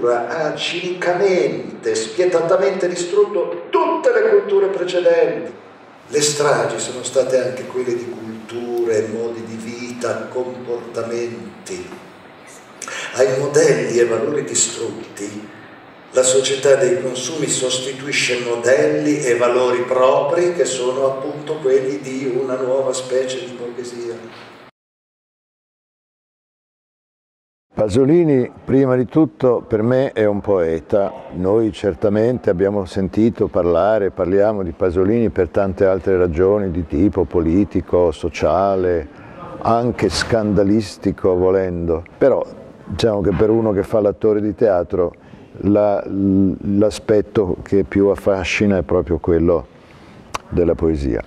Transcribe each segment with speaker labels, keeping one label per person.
Speaker 1: cultura ha cinicamente, spietatamente distrutto tutte le culture precedenti. Le stragi sono state anche quelle di culture, modi di vita, comportamenti. Ai modelli e valori distrutti la società dei consumi sostituisce modelli e valori propri che sono appunto quelli di una nuova specie di borghesia.
Speaker 2: Pasolini, prima di tutto, per me è un poeta. Noi certamente abbiamo sentito parlare, parliamo di Pasolini per tante altre ragioni di tipo politico, sociale, anche scandalistico volendo. Però diciamo che per uno che fa l'attore di teatro la, l'aspetto che più affascina è proprio quello della poesia.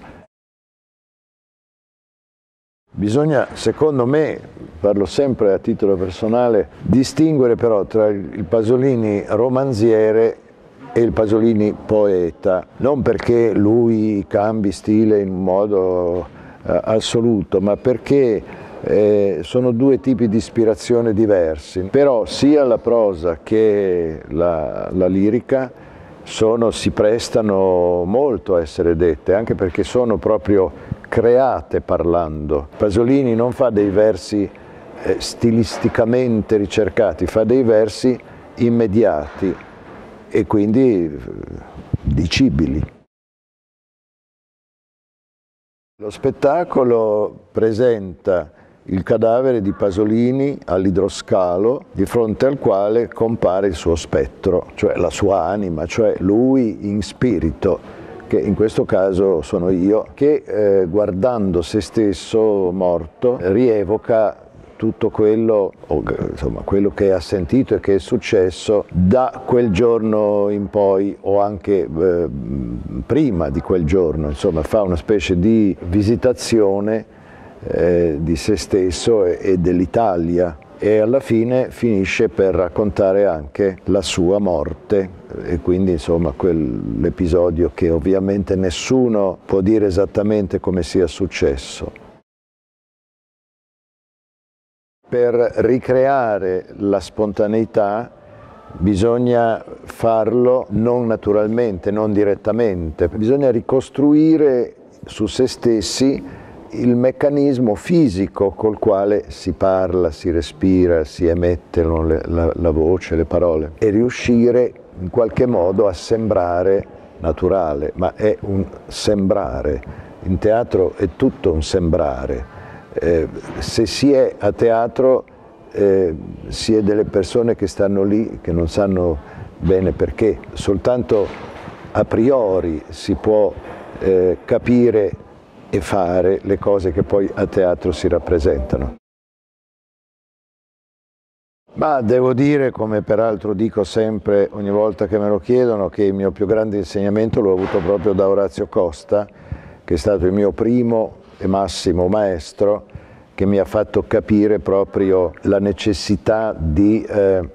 Speaker 2: Bisogna, secondo me, parlo sempre a titolo personale, distinguere però tra il Pasolini romanziere e il Pasolini poeta, non perché lui cambi stile in modo eh, assoluto, ma perché eh, sono due tipi di ispirazione diversi, però sia la prosa che la, la lirica sono, si prestano molto a essere dette, anche perché sono proprio create parlando. Pasolini non fa dei versi eh, stilisticamente ricercati, fa dei versi immediati e quindi eh, dicibili. Lo spettacolo presenta il cadavere di Pasolini all'idroscalo di fronte al quale compare il suo spettro, cioè la sua anima, cioè lui in spirito che in questo caso sono io, che eh, guardando se stesso morto rievoca tutto quello, insomma, quello che ha sentito e che è successo da quel giorno in poi o anche eh, prima di quel giorno, insomma fa una specie di visitazione eh, di se stesso e, e dell'Italia e alla fine finisce per raccontare anche la sua morte e quindi insomma quell'episodio che ovviamente nessuno può dire esattamente come sia successo. Per ricreare la spontaneità bisogna farlo non naturalmente, non direttamente, bisogna ricostruire su se stessi il meccanismo fisico col quale si parla, si respira, si emettono le, la, la voce, le parole e riuscire in qualche modo a sembrare naturale, ma è un sembrare. In teatro è tutto un sembrare. Eh, se si è a teatro eh, si è delle persone che stanno lì, che non sanno bene perché, soltanto a priori si può eh, capire e fare le cose che poi a teatro si rappresentano. Ma devo dire, come peraltro dico sempre ogni volta che me lo chiedono, che il mio più grande insegnamento l'ho avuto proprio da Orazio Costa, che è stato il mio primo e massimo maestro, che mi ha fatto capire proprio la necessità di eh,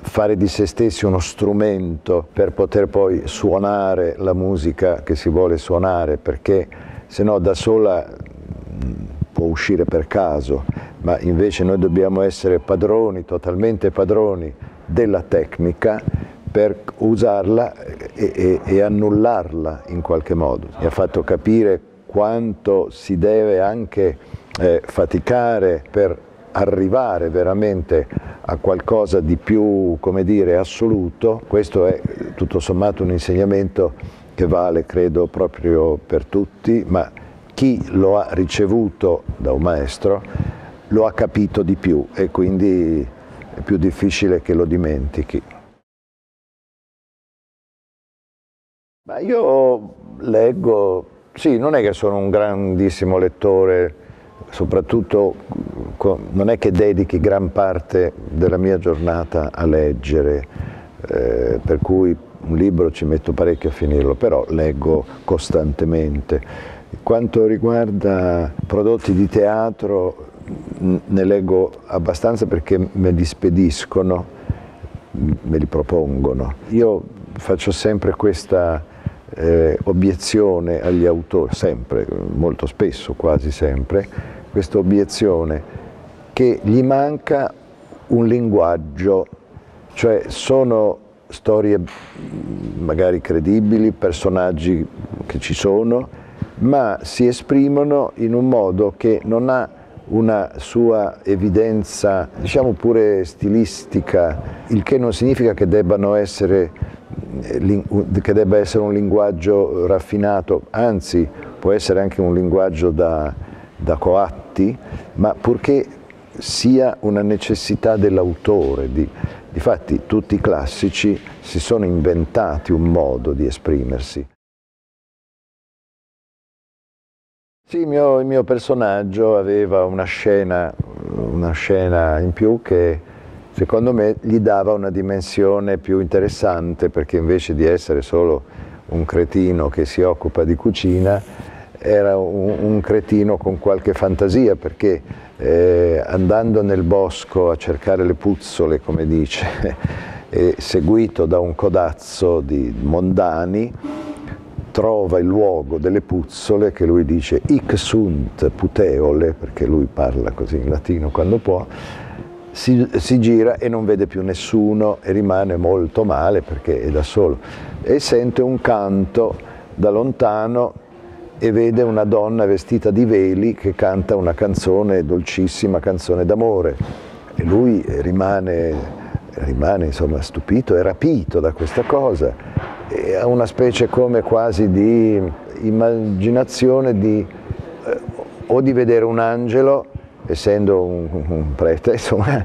Speaker 2: fare di se stessi uno strumento per poter poi suonare la musica che si vuole suonare, perché se no da sola mm, può uscire per caso, ma invece noi dobbiamo essere padroni, totalmente padroni della tecnica per usarla e, e, e annullarla in qualche modo. Mi ha fatto capire quanto si deve anche eh, faticare per arrivare veramente a qualcosa di più, come dire, assoluto. Questo è tutto sommato un insegnamento che vale credo proprio per tutti, ma chi lo ha ricevuto da un maestro lo ha capito di più e quindi è più difficile che lo dimentichi. Ma io leggo, sì, non è che sono un grandissimo lettore, soprattutto non è che dedichi gran parte della mia giornata a leggere, eh, per cui un libro ci metto parecchio a finirlo, però leggo costantemente. Quanto riguarda prodotti di teatro, ne leggo abbastanza perché me li spediscono, me li propongono. Io faccio sempre questa eh, obiezione agli autori, sempre, molto spesso, quasi sempre, questa obiezione che gli manca un linguaggio cioè sono storie magari credibili, personaggi che ci sono, ma si esprimono in un modo che non ha una sua evidenza, diciamo pure stilistica, il che non significa che debbano essere che debba essere un linguaggio raffinato, anzi può essere anche un linguaggio da, da coatti, ma purché sia una necessità dell'autore. Di, difatti tutti i classici si sono inventati un modo di esprimersi. Sì, il mio, il mio personaggio aveva una scena, una scena in più che secondo me gli dava una dimensione più interessante perché invece di essere solo un cretino che si occupa di cucina era un, un cretino con qualche fantasia perché eh, andando nel bosco a cercare le puzzole come dice seguito da un codazzo di mondani trova il luogo delle puzzole che lui dice ic sunt puteole, perché lui parla così in latino quando può, si, si, gira e non vede più nessuno e rimane molto male perché è da solo. E sente un canto da lontano e vede una donna vestita di veli che canta una canzone dolcissima, canzone d'amore. E lui rimane, rimane insomma, stupito e rapito da questa cosa. Ha una specie come quasi di immaginazione di, eh, o di vedere un angelo, essendo un, un prete, insomma,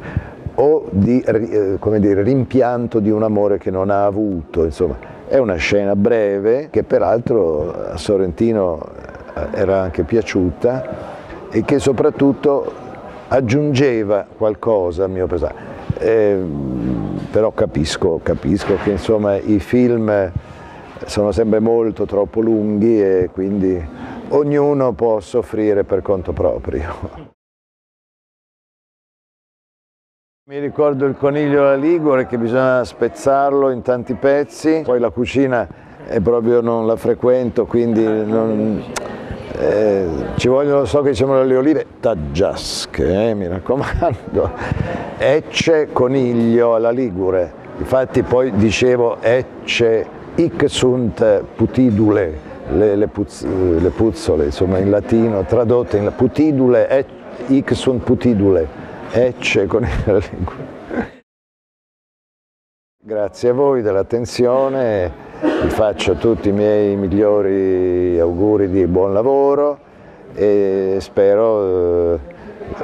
Speaker 2: o di eh, dire, rimpianto di un amore che non ha avuto. Insomma. È una scena breve che peraltro a Sorrentino eh, era anche piaciuta e che soprattutto aggiungeva qualcosa al mio pesare. Eh, però capisco, capisco che insomma, i film sono sempre molto troppo lunghi e quindi ognuno può soffrire per conto proprio. Mi ricordo il coniglio alla Ligure che bisogna spezzarlo in tanti pezzi, poi la cucina è proprio non la frequento, quindi non, eh, ci vogliono, so che ci vogliono le olive taggiasche, eh, mi raccomando, ecce coniglio alla Ligure, infatti poi dicevo ecce Ic sunt putidule, le, le, puz, le, puzzole, insomma in latino, tradotte in putidule, et, ic sunt putidule, ecce con la lingua. Grazie a voi dell'attenzione, vi faccio tutti i miei migliori auguri di buon lavoro e spero eh,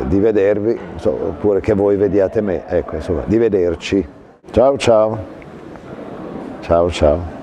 Speaker 2: di vedervi, oppure che voi vediate me, ecco, insomma, di vederci. Ciao ciao. Ciao ciao.